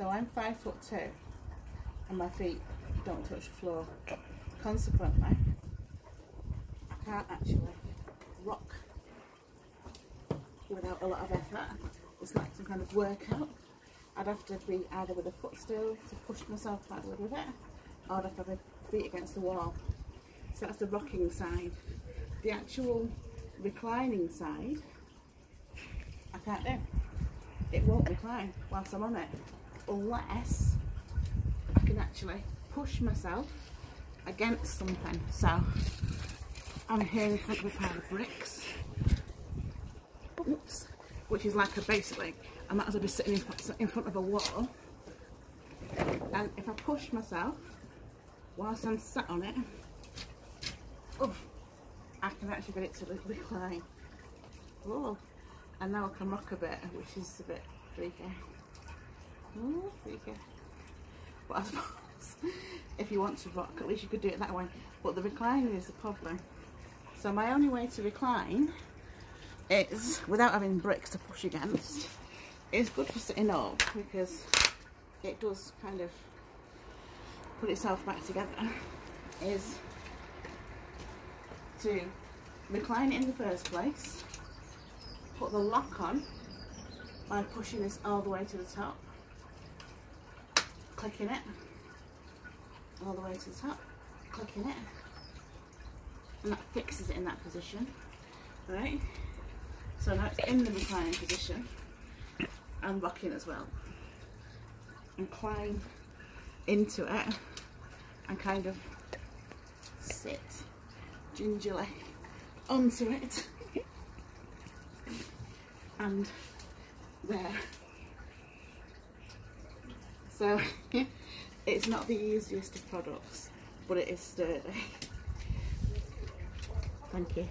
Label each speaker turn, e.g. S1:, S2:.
S1: So I'm five foot two and my feet don't touch the floor. Consequently, I can't actually rock without a lot of effort. It's like some kind of workout. I'd have to be either with a footstool to push myself forward with it, or I'd have to have my feet against the wall. So that's the rocking side. The actual reclining side, I can't do. It won't recline whilst I'm on it, unless I can actually push myself against something. So I'm here in front of a pile of bricks, oops, which is like a basically, I might as well be sitting in front, in front of a wall. And if I push myself whilst I'm sat on it, oh, I can actually get it to recline. Oh, and now I can rock a bit, which is a bit freaky. Oh, freaky. But I suppose if you want to rock, at least you could do it that way. But the reclining is the problem. So my only way to recline is, without having bricks to push against, is good for sitting up because it does kind of put itself back together, is to recline it in the first place, put the lock on by pushing this all the way to the top, clicking it all the way to the top, clicking it, and that fixes it in that position, right? So now it's in the reclining position and rocking as well. And climb into it and kind of sit gingerly onto it and there. So it's not the easiest of products but it is sturdy. Thank you.